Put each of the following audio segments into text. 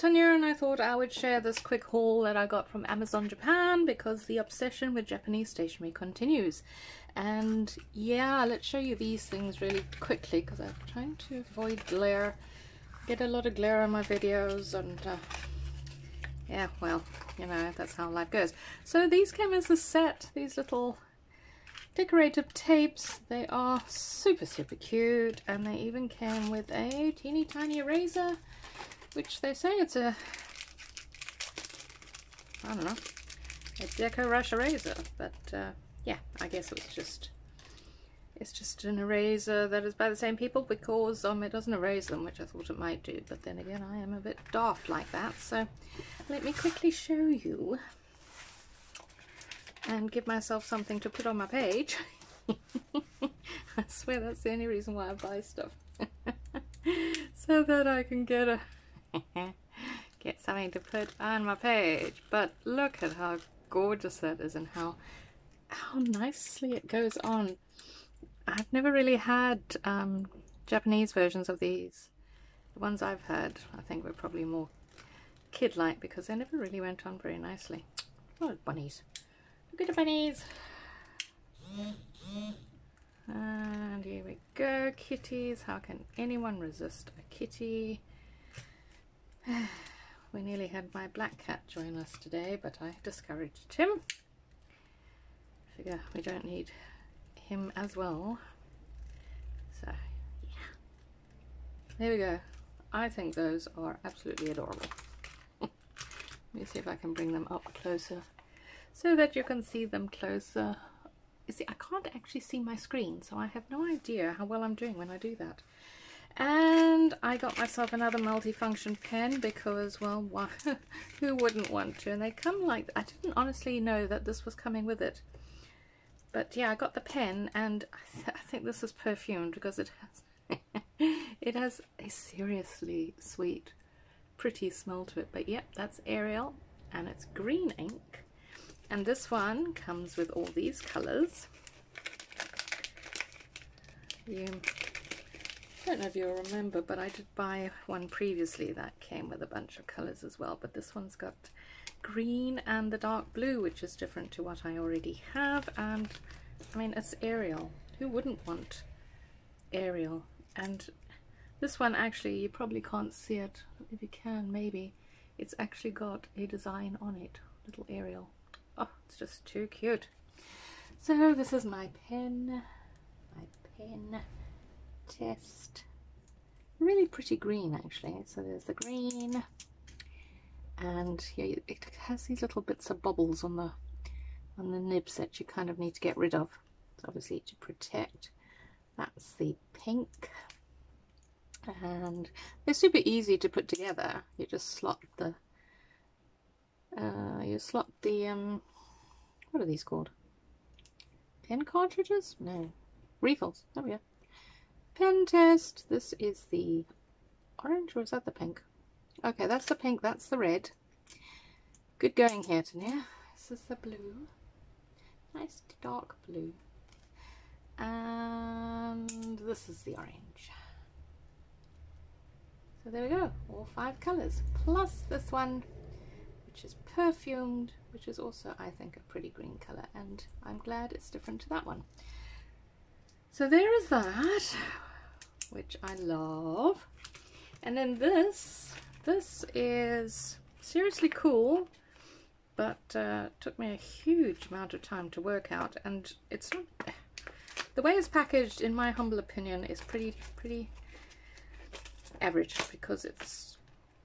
Tanya and I thought I would share this quick haul that I got from Amazon Japan because the obsession with Japanese stationery continues. And yeah, let's show you these things really quickly because I'm trying to avoid glare. Get a lot of glare on my videos and uh, yeah, well, you know, that's how life goes. So these came as a set, these little decorative tapes. They are super, super cute and they even came with a teeny tiny eraser which they say it's a, I don't know, a Deco Rush eraser, but uh, yeah, I guess it was just, it's just an eraser that is by the same people because um, it doesn't erase them, which I thought it might do, but then again, I am a bit daft like that, so let me quickly show you and give myself something to put on my page. I swear that's the only reason why I buy stuff. so that I can get a get something to put on my page. But look at how gorgeous that is and how how nicely it goes on. I've never really had um, Japanese versions of these. The ones I've had I think were probably more kid-like because they never really went on very nicely. Oh, bunnies. Look at the bunnies. And here we go, kitties. How can anyone resist a kitty? we nearly had my black cat join us today, but I discouraged him. Figure we don't need him as well. So, yeah. There we go. I think those are absolutely adorable. Let me see if I can bring them up closer so that you can see them closer. You see, I can't actually see my screen, so I have no idea how well I'm doing when I do that. And I got myself another multifunction pen because, well, why, who wouldn't want to? And they come like, I didn't honestly know that this was coming with it. But yeah, I got the pen and I, th I think this is perfumed because it has, it has a seriously sweet, pretty smell to it. But yep, that's Ariel and it's green ink. And this one comes with all these colours. You I don't know if you'll remember, but I did buy one previously that came with a bunch of colours as well. But this one's got green and the dark blue, which is different to what I already have. And I mean, it's Ariel. Who wouldn't want Ariel? And this one actually, you probably can't see it. If you can, maybe. It's actually got a design on it. Little Ariel. Oh, it's just too cute. So this is my pen. My pen test. Really pretty green actually. So there's the green and here it has these little bits of bubbles on the on the nibs that you kind of need to get rid of. obviously to protect. That's the pink and they're super easy to put together. You just slot the uh, you slot the um what are these called? Pen cartridges? No. Refills. There we go pen test. This is the orange or is that the pink? Okay, that's the pink, that's the red. Good going here, Tanya. This is the blue. Nice dark blue. And this is the orange. So there we go, all five colours. Plus this one, which is perfumed, which is also, I think, a pretty green colour. And I'm glad it's different to that one. So there is that, which I love. And then this, this is seriously cool, but uh, took me a huge amount of time to work out. And it's not, the way it's packaged, in my humble opinion, is pretty, pretty average because it's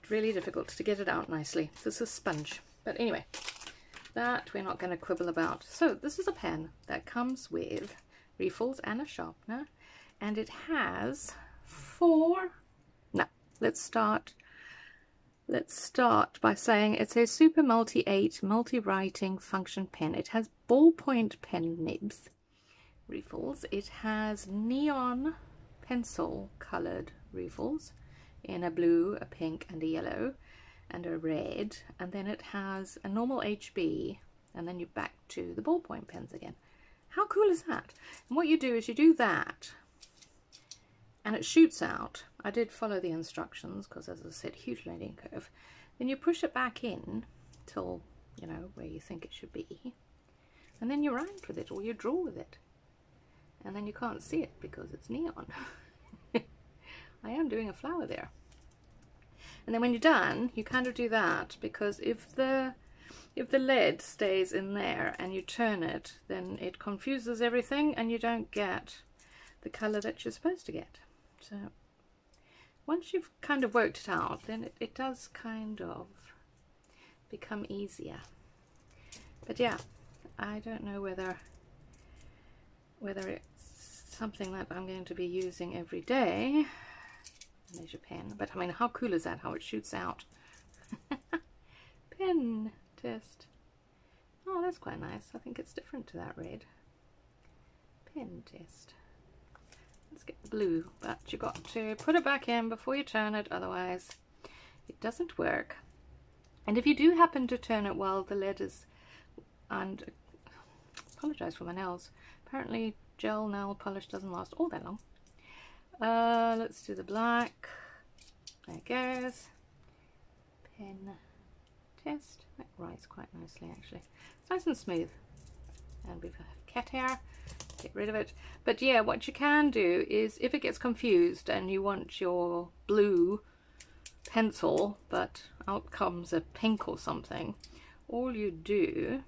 really difficult to get it out nicely. This is sponge. But anyway, that we're not going to quibble about. So this is a pen that comes with refills and a sharpener and it has four no let's start let's start by saying it's a super multi 8 multi writing function pen. It has ballpoint pen nibs refills it has neon pencil colored refills in a blue a pink and a yellow and a red. And then it has a normal HB and then you're back to the ballpoint pens again. How cool is that? And what you do is you do that and it shoots out. I did follow the instructions because as I said, huge learning curve. then you push it back in till you know where you think it should be and then you write with it or you draw with it and then you can't see it because it's neon I am doing a flower there and then when you're done you kind of do that because if the if the lead stays in there and you turn it then it confuses everything and you don't get the color that you're supposed to get so once you've kind of worked it out then it, it does kind of become easier. But yeah I don't know whether whether it's something that I'm going to be using every day. Measure pen but I mean how cool is that? How it shoots out? Pen test. Oh that's quite nice. I think it's different to that red. Pen test let's get blue but you got to put it back in before you turn it otherwise it doesn't work. And if you do happen to turn it while the lead is and apologize for my nails. Apparently gel nail polish doesn't last all that long. Uh, let's do the black there it goes pen test. That writes quite nicely actually. It's nice and smooth. And we've got cat hair get rid of it. But yeah what you can do is if it gets confused and you want your blue pencil but out comes a pink or something all you do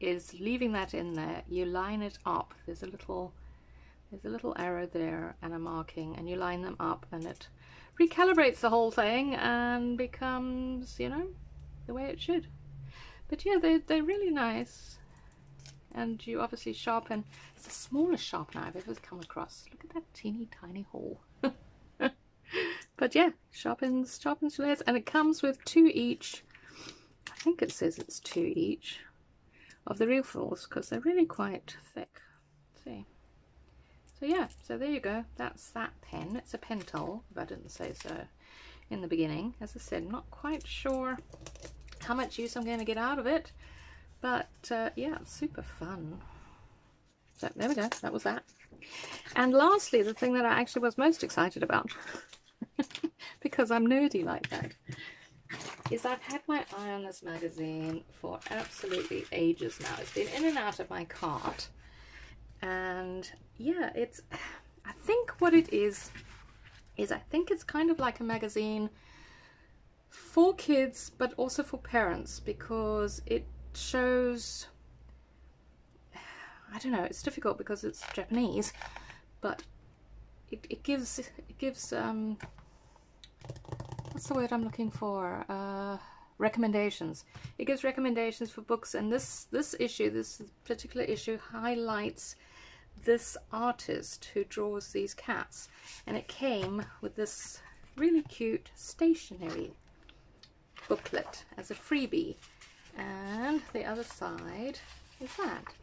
is leaving that in there. You line it up. There's a little there's a little arrow there and a marking and you line them up and it recalibrates the whole thing and becomes you know the way it should. But yeah they, they're really nice and you obviously sharpen it's the smallest sharpener I've ever come across. Look at that teeny tiny hole. But yeah sharpens sharpens your layers and it comes with two each. I think it says it's two each of the real falls because they're really quite thick. See? So yeah so there you go. That's that pen. It's a Pentel if I didn't say so in the beginning. As I said not quite sure how much use I'm going to get out of it but uh, yeah super fun so there we go that was that and lastly the thing that I actually was most excited about because I'm nerdy like that is I've had my eye on this magazine for absolutely ages now. It's been in and out of my cart. And yeah, it's, I think what it is, is I think it's kind of like a magazine for kids, but also for parents because it shows, I don't know, it's difficult because it's Japanese, but it, it gives, it gives, um, what's the word I'm looking for? Uh, recommendations. It gives recommendations for books, and this this issue, this particular issue, highlights this artist who draws these cats, and it came with this really cute stationery booklet as a freebie, and the other side is that.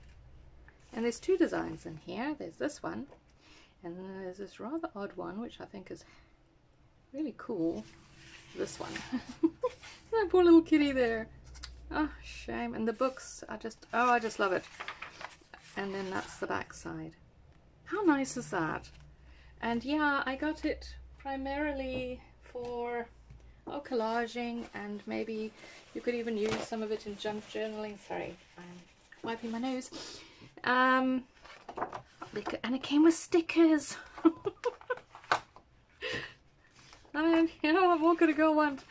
And there's two designs in here. There's this one, and there's this rather odd one, which I think is really cool this one. that poor little kitty there. Oh, shame. And the books, I just, oh, I just love it. And then that's the back side. How nice is that? And yeah, I got it primarily for oh, collaging and maybe you could even use some of it in junk journaling. Sorry, I'm wiping my nose. Um, and it came with stickers. I mean, you know what more could a girl want?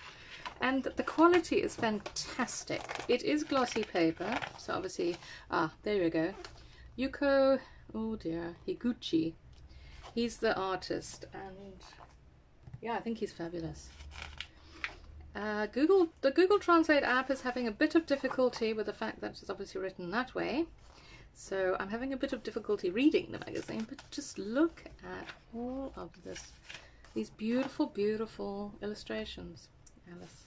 And the quality is fantastic. It is glossy paper, so obviously, ah, there we go. Yuko, oh dear, Higuchi. He's the artist, and yeah, I think he's fabulous. Uh, Google, the Google Translate app is having a bit of difficulty with the fact that it's obviously written that way. So I'm having a bit of difficulty reading the magazine, but just look at all of this these beautiful, beautiful illustrations, Alice.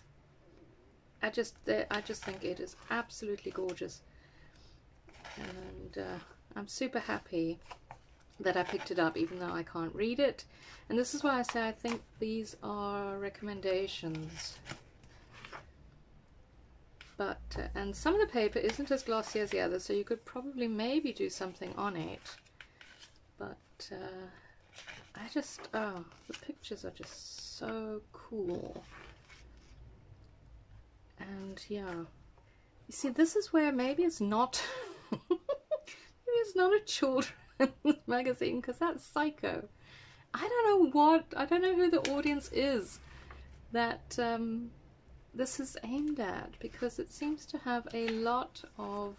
I just, I just think it is absolutely gorgeous, and uh, I'm super happy that I picked it up, even though I can't read it. And this is why I say I think these are recommendations. But uh, and some of the paper isn't as glossy as the other, so you could probably maybe do something on it. But uh, I just, oh, the pictures are just so cool. and yeah you see this is where maybe it's not maybe it's not a children's magazine because that's psycho. I don't know what I don't know who the audience is that um, this is aimed at because it seems to have a lot of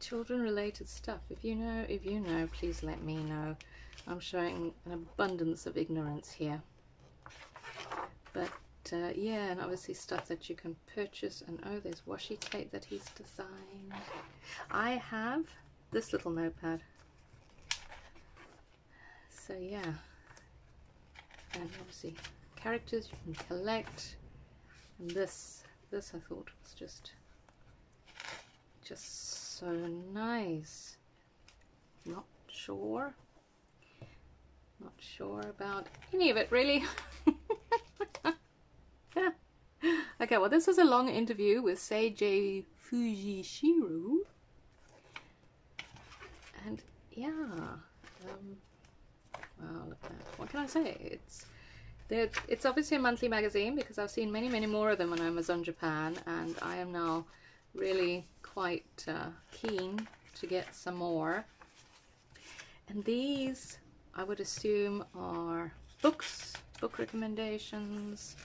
children related stuff. If you know if you know please let me know. I'm showing an abundance of ignorance here. But uh, yeah and obviously stuff that you can purchase and oh there's washi tape that he's designed. I have this little notepad. So yeah. And obviously characters you can collect. And this this I thought was just just so nice. Not sure. Not sure about any of it really. Okay well this is a long interview with Seiji Fujishiro and yeah um, wow look at that what can I say it's it's obviously a monthly magazine because I've seen many, many more of them when I was on Amazon Japan and I am now really quite uh, keen to get some more. And these, I would assume, are books, book recommendations.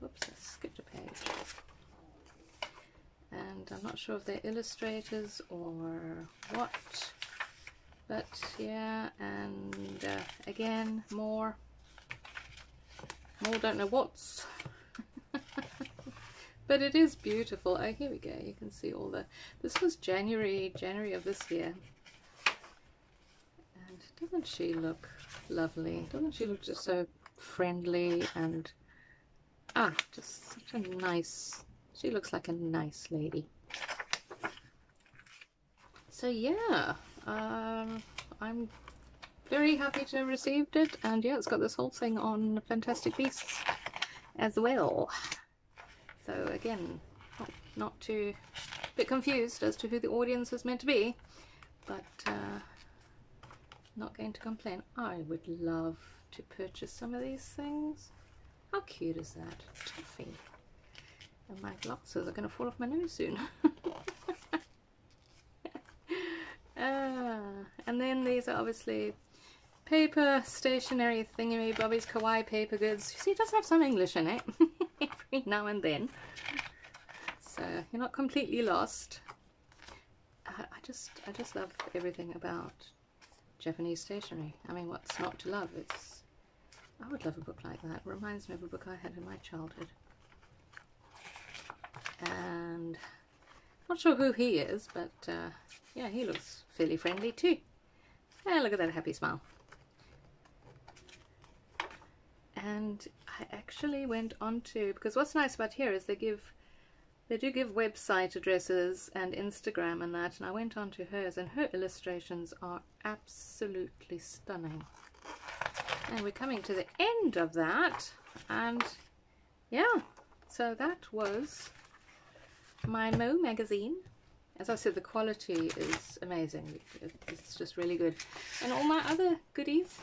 Whoops, I skipped a page. And I'm not sure if they're illustrators or what. But yeah, and uh, again, more I don't know what's. but it is beautiful. Oh, here we go. You can see all the... This was January, January of this year. And doesn't she look lovely? Doesn't she look just so friendly and... Ah, just such a nice... She looks like a nice lady. So yeah, um, I'm very happy to have received it. And yeah it's got this whole thing on Fantastic Beasts as well. So again not, not too bit confused as to who the audience is meant to be. But uh, not going to complain. I would love to purchase some of these things. How cute is that? Toffee and my glasses are going to fall off my nose soon. Uh, and then these are obviously paper stationery thingy Bobby's kawaii paper goods. You see it does have some english in it every now and then. So you're not completely lost. I, I just i just love everything about japanese stationery. I mean what's not to love it's i would love a book like that. It reminds me of a book i had in my childhood and not sure who he is but uh, yeah he looks fairly friendly too. Yeah, look at that happy smile. And I actually went on to because what's nice about here is they give they do give website addresses and Instagram and that and I went on to hers and her illustrations are absolutely stunning. And we're coming to the end of that and yeah so that was my MOE magazine as I said the quality is amazing it's just really good and all my other goodies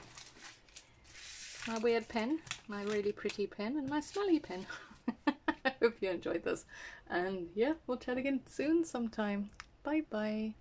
my weird pen, my really pretty pen, and my smelly pen. I hope you enjoyed this. And yeah, we'll chat again soon sometime. Bye bye.